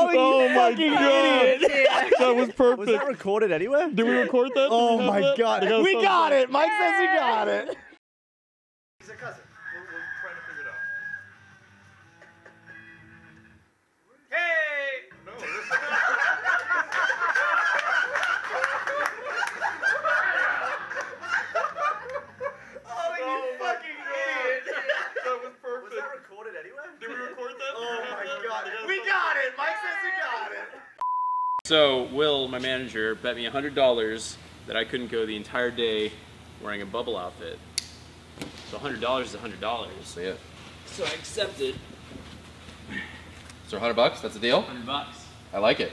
Oh, you Oh my god, idiot. that was perfect. Was that recorded anywhere? Did we record that? Oh Did we oh have my that? god. We got it. Mike says we got it. He's a cousin. So, Will, my manager, bet me $100 that I couldn't go the entire day wearing a bubble outfit. So $100 is $100. So yeah. So I accepted So 100 bucks, that's a deal? 100 bucks. I like it.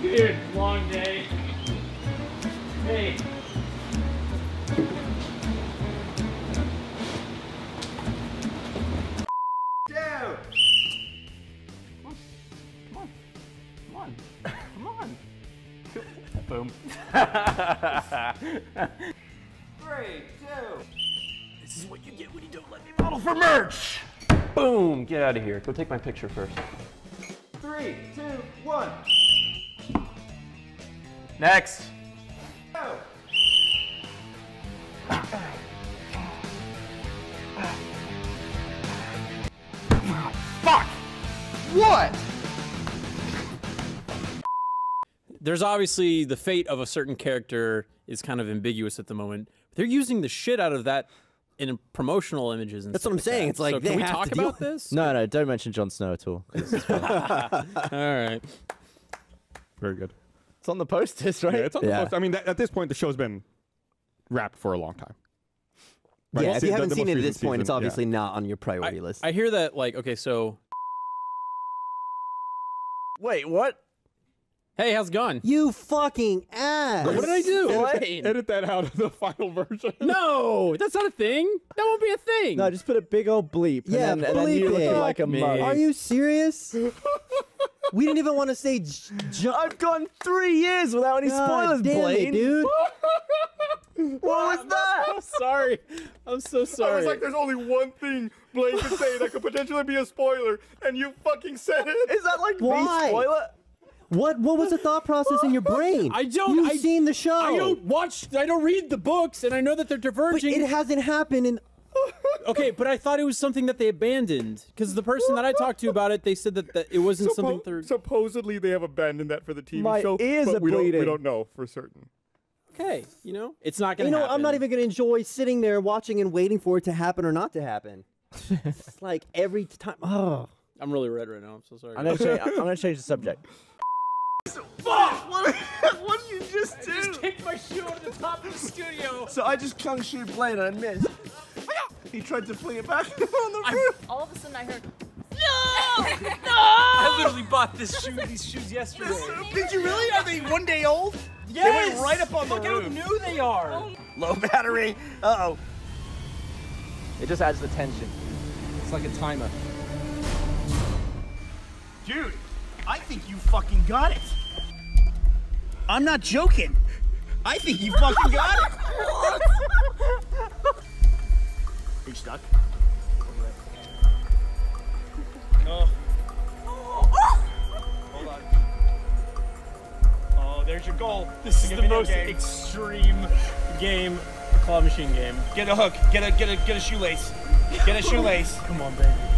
Dude, long day. Three, two. This is what you get when you don't let me model for merch. Boom. Get out of here. Go take my picture first. Three, two, one. Next. Go! Fuck. What? there's obviously the fate of a certain character is kind of ambiguous at the moment. They're using the shit out of that in promotional images. And That's stuff what I'm like saying. that. It's like so they can we have talk to deal about with this? No, no, don't mention Jon Snow at all. All right. Very good. It's on the posters, right? Yeah, it's on the Yeah. post. I mean, that, at this point, the show's been wrapped for a long time. Right? yeah, if See, you the- haven't the seen it at recent this point, it's season, yeah. obviously not on your I, priority list. I hear that like okay, so Wait, what? Hey, how's it going? you fucking ass. What did I do? Edit, edit that out of the final version. No, that's not a thing. That won't be a thing. No, just put a big old bleep. Yeah, and then, and then you looking it. like a Fuck mug. Are you serious? we didn't even want to say. J- Jon- I've gone three years without any God spoilers, damn it, Blaine. dude. What was that? I'm sorry. I'm so sorry. I was like, there's only one thing Blaine could say that could potentially be a spoiler, and you fucking said it. Is that like Why? the spoiler? What? What was the thought process in your brain? I don't- You've I- seen the show. I don't watch. I don't read the books, and I know that they're diverging. But diverging. it hasn't happened in. okay, but I thought it was something that they abandoned because the person that I talked to about it, they said that, that it wasn't something. Suppo- They're... supposedly, they have abandoned that for the TV My show, ears but are we don't, we don't know for certain. Okay, you know, it's not gonna. You know, happen. I'm not even gonna enjoy sitting there watching and waiting for it to happen or not to happen. it's like every time. Oh. I'm really red right now. I'm so sorry. I'm gonna change. I'm gonna change the subject. What, what did you just do? kicked my shoe over the top of the studio. So I just clung shoe Blaine and I missed. He tried to fling it back on the roof. All of a sudden I heard, no! no! I literally bought this shoe, these shoes yesterday. Did you really? Are they one day old? Yes! They went right up on the Look how new they are. Low battery. Uh oh. It just adds the tension. It's like a timer. Dude, I think you fucking got it. I'm not joking. I think you fucking got it. Are you stuck? Oh. Hold on. Oh, there's your goal. This is the most game. extreme game, claw machine game. Get a hook. Get a get a get a shoelace. Get a shoelace. Come on, baby.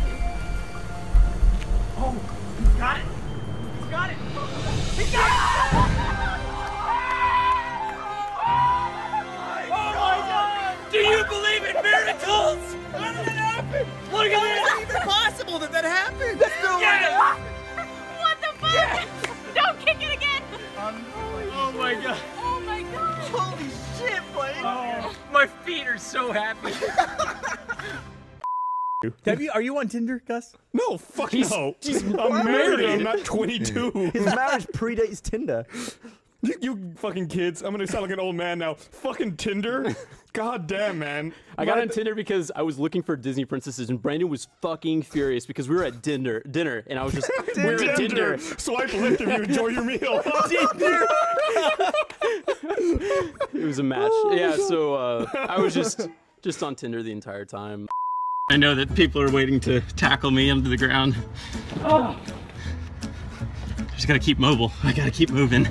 So happy. Have you? Are you on Tinder, Gus? No, fuck no. I'm married. I'm not 22. His marriage predates Tinder. you, you fucking kids. I'm gonna sound like an old man now. Fucking Tinder. God damn, man. I got on Tinder because I was looking for Disney princesses, and Brandon was fucking furious because we were at dinner, dinner, and I was just we were at dinner. Swipe left if you enjoy your meal. It was a match. Yeah, so uh, I was just just on Tinder the entire time. I know that people are waiting to tackle me into the ground. Oh. Just gotta keep mobile. I gotta keep moving.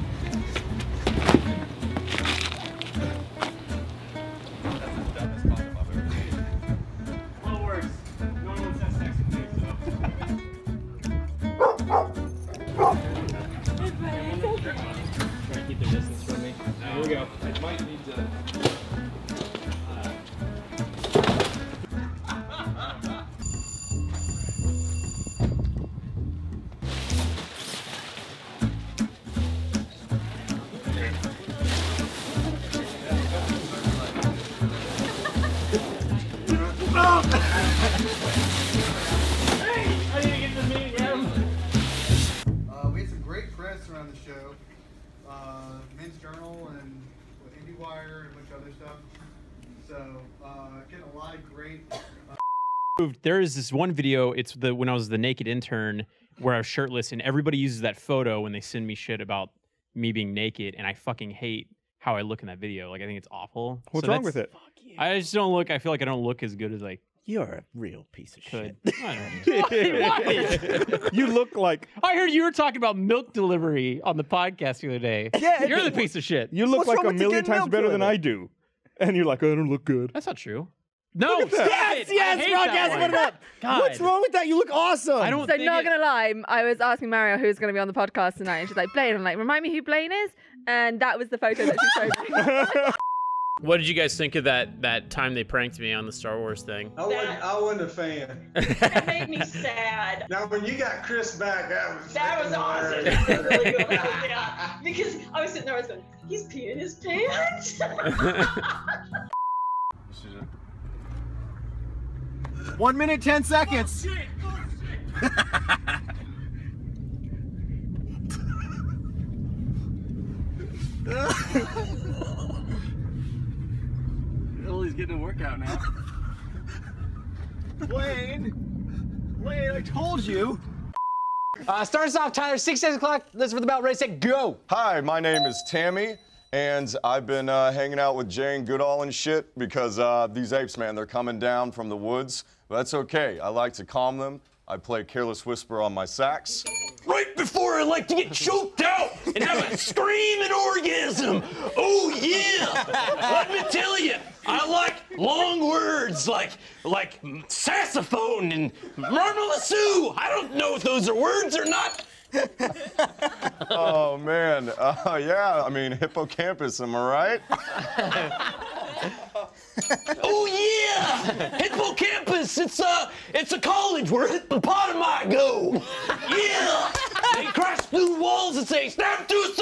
So uh, getting a lot of great. Uh, There is this one video. It's the when I was the naked intern where I was shirtless, and everybody uses that photo when they send me shit about me being naked, and I fucking hate how I look in that video. Like I think it's awful. What's So wrong with it? I just don't look. I feel like I don't look as good as like You're a real piece of could. shit. Why? you look like I heard you were talking about milk delivery on the podcast the other day. Yeah, you're the piece of shit. you look What's like a million times milk better than? I do, and you're like, I don't look good. That's not true. No, at that. stop Yes, it. I yes, hate that broadcast, one. put it up. God. What's wrong with that? You look awesome. I don't So think not it- gonna lie, I was asking Mario who's gonna be on the podcast tonight, and she's like Blaine. I'm like, remind me who Blaine is, and that was the photo that she showed me. What did you guys think of that that time they pranked me on the Star Wars thing? I wasn't, I wasn't a fan. That made me sad. Now, when you got Chris back, that was That was awesome. That was really cool. That was- yeah. Because I was sitting there, I was going, he's peeing his pants. One minute, ten seconds. Oh, oh, Ellie's getting a workout now. Blaine, Blaine, I told you. Uh, start us off, Tyler. Six, six o'clock. Listen for the bell. Ready, set, go. Hi, my name is Tammy, and I've been uh, hanging out with Jane Goodall and shit because uh, these apes, man, they're coming down from the woods. But that's okay. I like to calm them. I play Careless Whisper on my sax. Right before I like to get choked out and have a screaming orgasm. Oh yeah! Let me tell you, I like long words like like saxophone and marmalade. I don't know if those are words or not. Oh, man. Uh, yeah, I mean, hippocampus, am I right? Oh yeah! Hippocampus. It's a it's a college where hippopotami go. Yeah. They crash through walls and say, "Snap to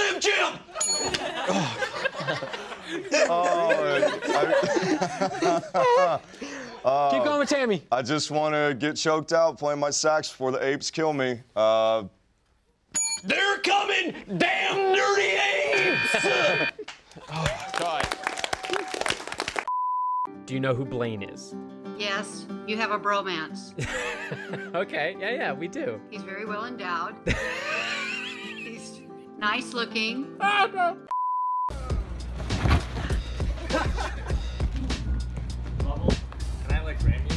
Oh, Keep going with Tammy. I just want to get choked out playing my sax before the apes kill me. Uh, They're coming, damn nerdy apes! oh, God. Do you know who Blaine is? Yes, you have a bromance. okay, yeah, yeah, we do. He's very well endowed. He's nice looking. Can I like ram you?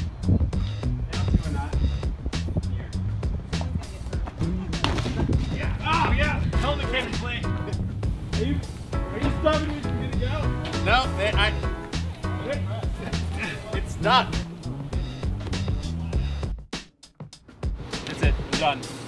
Yeah. Oh yeah. Tell the kid play. Are you are you stopping me from me to go? No, I. It's not. That's it. I'm done. Immersion.